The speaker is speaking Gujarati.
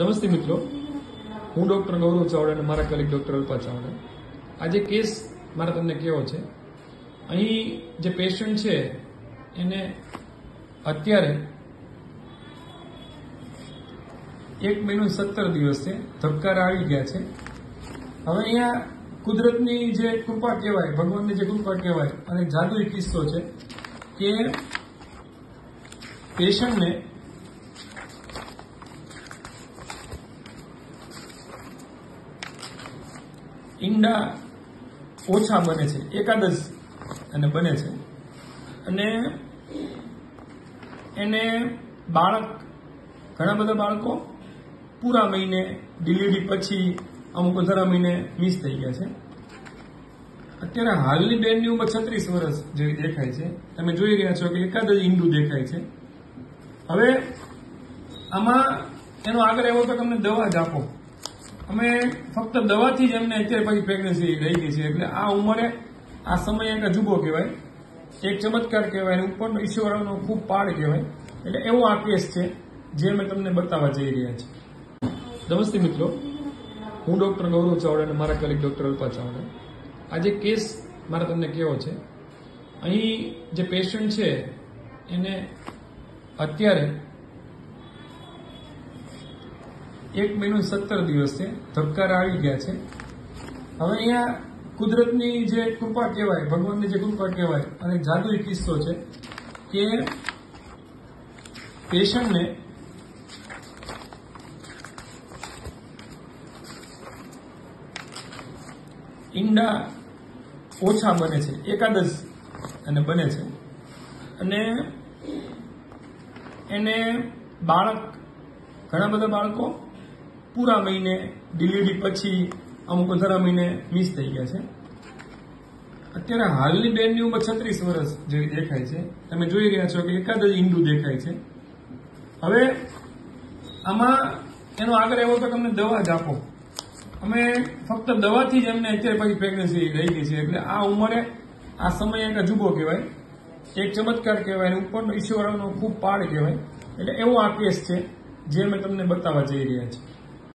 નમસ્તે મિત્રો. હું ડોક્ટર ગૌરવ ચાવડા અને મારા કલીગ ડોક્ટર અલ્પા ચાવડા. આજે કેસ મારે તમને કેવો છે. અહીં જે પેશન્ટ છે, એને અત્યારે એક મહિનો સત્તર દિવસ છે. ધબકારા આવી ગયા છે. હવે અહીંયા કુદરતની જે કૃપા કહેવાય, ભગવાનની જે કૃપા કહેવાય, અને જાદુઈ કિસ્સો છે કે પેશન્ટને ઈંડા ઓછા બને છે, એકાદ જ અને બને છે. અને એને બાળક, ઘણા બધા બાળકો પૂરા મહિને, ડિલિવરી પછી અમુક અધારા મહિને મિસ થઈ ગયા છે. અત્યારે હાલની બેનની ઉંમર છત્રીસ વર્ષ જેવી દેખાય છે. તમે જોઈ રહ્યા છો કે એકાદ જ ઈંડું દેખાય છે. હવે આમાં એનો આગળ એવો તો તમને દવા જ આપો. અમે ફક્ત દવાથી જ એમને અત્યારે પછી પ્રેગ્નન્સી રહી ગઈ છે. એટલે આ ઉંમરે આ સમય એક અજુબો કહેવાય. એક ચમત્કાર કહેવાય અને ઉપરનો ઈશ્વરનો ખૂબ પાડ કહેવાય. એટલે એવો આ કેસ છે જે અમે તમને બતાવવા જઈ રહ્યા છીએ. નમસ્તે મિત્રો. હું ડોક્ટર ગૌરવ ચાવડા અને મારા કલીગ ડોક્ટર અલ્પા ચાવડા. આજે કેસ મારે તમને કેવો છે. અહીં જે પેશન્ટ છે, એને અત્યારે એક મહિનો સત્તર દિવસ છે, ધબકારા આવી ગયા છે. હવે અહીંયા કુદરતની જે કૃપા કહેવાય, ભગવાનની જે કૃપા કહેવાય, અને જાદુ કિસ્સો છે કે પેશન્ટને ઈંડા ઓછા બને છે એકાદ જ અને બને છે. અને એને બાળક, ઘણા બધા બાળકો પૂરા મહિને ડિલિવરી પછી અમુક અધારા મહિને મિસ થઈ ગયા છે. અત્યારે હાલની બેનની ઉંમર છત્રીસ વર્ષ જેવી દેખાય છે. તમે જોઈ રહ્યા છો કે એકાદ જ ઈંડું દેખાય છે. હવે આમાં એનો આગળ એવો તો તમને દવા જ આપો. અમે ફક્ત દવાથી જ એમને અત્યારે પછી પ્રેગ્નન્સી રહી ગઈ છે. એટલે આ ઉંમરે આ સમય એક અજુબો કહેવાય. એક ચમત્કાર કહેવાય ઉપરનો ઈશ્વરનો ખૂબ પાડ કહેવાય. એટલે એવો આ કેસ છે જે અમે તમને બતાવવા જઈ રહ્યા છીએ.